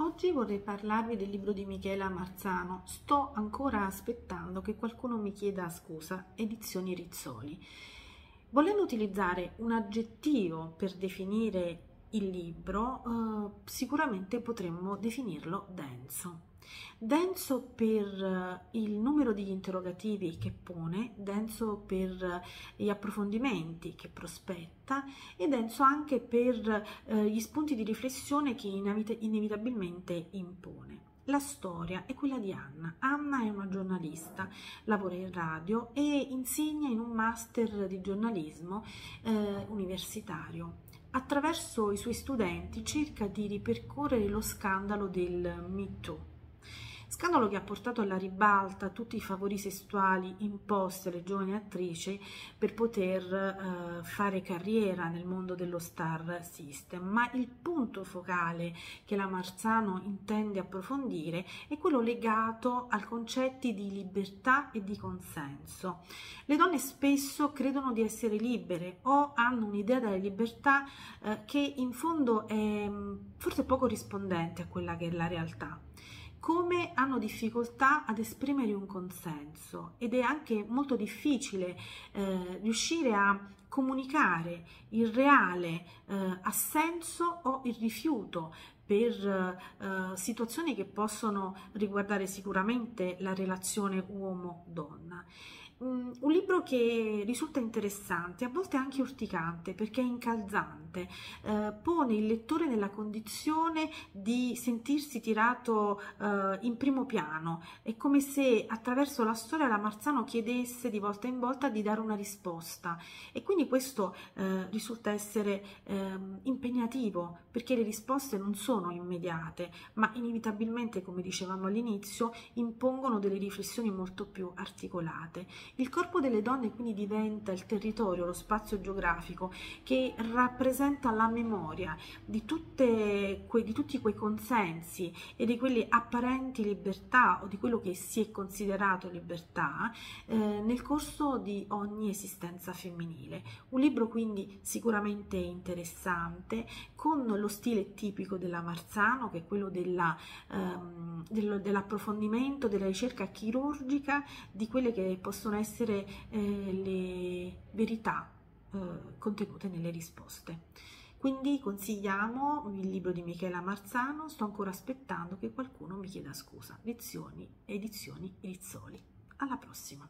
Oggi vorrei parlarvi del libro di Michela Marzano. Sto ancora aspettando che qualcuno mi chieda scusa, edizioni Rizzoli. Volendo utilizzare un aggettivo per definire il libro, eh, sicuramente potremmo definirlo denso. Denso per eh, il numero di interrogativi che pone, denso per eh, gli approfondimenti che prospetta e denso anche per eh, gli spunti di riflessione che inevitabilmente impone. La storia è quella di Anna. Anna è una giornalista, lavora in radio e insegna in un master di giornalismo eh, universitario attraverso i suoi studenti cerca di ripercorrere lo scandalo del Me Too Scandalo che ha portato alla ribalta tutti i favori sessuali imposti alle giovani attrici per poter eh, fare carriera nel mondo dello star system. Ma il punto focale che la Marzano intende approfondire è quello legato ai concetti di libertà e di consenso. Le donne spesso credono di essere libere o hanno un'idea della libertà eh, che in fondo è mm, forse poco rispondente a quella che è la realtà come hanno difficoltà ad esprimere un consenso ed è anche molto difficile eh, riuscire a comunicare il reale eh, assenso o il rifiuto per eh, situazioni che possono riguardare sicuramente la relazione uomo-donna. Mm, un libro che risulta interessante, a volte anche urticante perché è incalzante, eh, pone il lettore nella condizione di sentirsi tirato eh, in primo piano, è come se attraverso la storia la Marzano chiedesse di volta in volta di dare una risposta. E quindi questo eh, risulta essere ehm, impegnativo perché le risposte non sono immediate ma inevitabilmente come dicevamo all'inizio impongono delle riflessioni molto più articolate il corpo delle donne quindi diventa il territorio, lo spazio geografico che rappresenta la memoria di, que, di tutti quei consensi e di quelle apparenti libertà o di quello che si è considerato libertà eh, nel corso di ogni esistenza femminile. Un libro quindi sicuramente interessante con lo stile tipico della Marzano che è quello della, ehm, dell'approfondimento, della ricerca chirurgica di quelle che possono essere eh, le verità eh, contenute nelle risposte. Quindi consigliamo il libro di Michela Marzano, sto ancora aspettando che qualcuno mi chieda scusa. Lezioni, edizioni Rizzoli. Alla prossima!